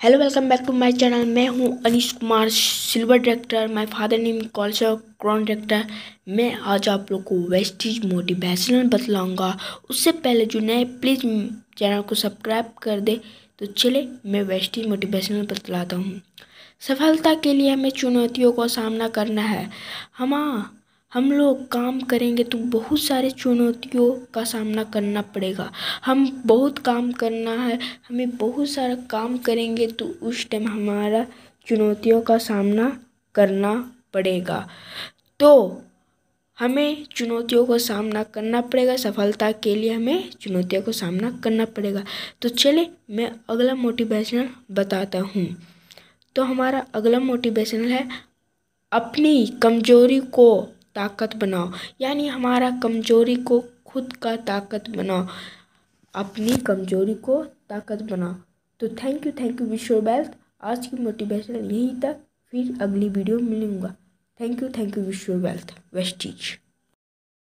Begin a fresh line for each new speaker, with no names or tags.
Hello welcome back to my channel मैं हूँ Anish Kumar silver director my father name कॉल्सर क्रॉन director मैं आज आप लोग को वेस्टिज मोटिवेशनल बतलाऊँगा। उससे पहले जो नए प्लीज़ चैनल को सब्सक्राइब कर दे। तो चले, मैं वेस्टिज मोटिवेशनल बतलाता हूँ। सफलता के लिए हमें चुनौतियों का सामना करना है। हम हम लोग काम करेंगे तो बहुत सारे चुनौतियों का सामना करना पड़ेगा। हम बहुत काम करना है, हमें बहुत सारा काम करेंगे तो उस टाइम हमारा चुनौतियों का सामना करना पड़ेगा। तो हमें चुनौतियों का सामना करना पड़ेगा, सफलता के लिए हमें चुनौतियों का सामना करना पड़ेगा। तो चले मैं अगला मोटिवेशनल बताता हूँ। तो हमारा अगला मोटिवेशनल है, अपनी कमज़ोरी को ताकत बनाओ। यानी हमारा कमज़ोरी को खुद का ताकत बनाओ। अपनी कमज़ोरी को ताकत बनाओ। तो thank you thank you Vishwa wealth आज की मोटिवेशन यहीं तक। फिर अगली वीडियो मिलूँगा। Thank you thank you Vishwa wealth Vestige